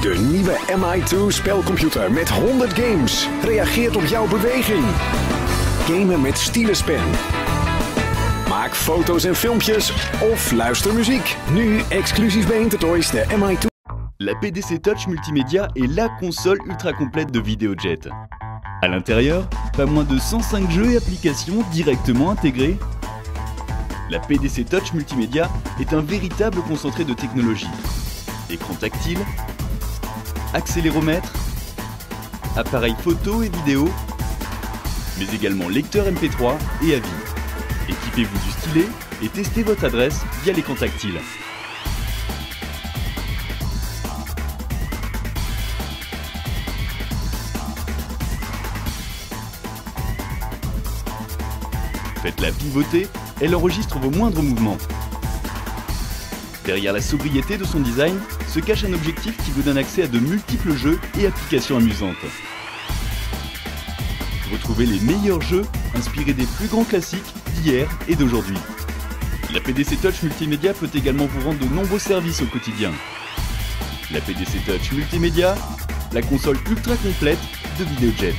De nieuwe MI2 spelcomputer met 100 games reageert op jouw beweging. Gamen met stylus. Maak foto's en filmpjes of luister muziek. Nu exclusief bij Intertoys de MI2. La PDC Touch Multimédia est la console ultra complète de Videojet. À l'intérieur, pas moins de 105 jeux et applications directement intégrés. La PDC Touch Multimédia est un véritable concentré de technologie. Écran tactile, accéléromètre, appareil photo et vidéo, mais également lecteur MP3 et avis. Équipez-vous du stylet et testez votre adresse via l'écran tactile. Faites-la pivoter, elle enregistre vos moindres mouvements. Derrière la sobriété de son design se cache un objectif qui vous donne accès à de multiples jeux et applications amusantes. Retrouvez les meilleurs jeux inspirés des plus grands classiques d'hier et d'aujourd'hui. La PDC Touch Multimédia peut également vous rendre de nombreux services au quotidien. La PDC Touch Multimédia, la console ultra complète de Videojet.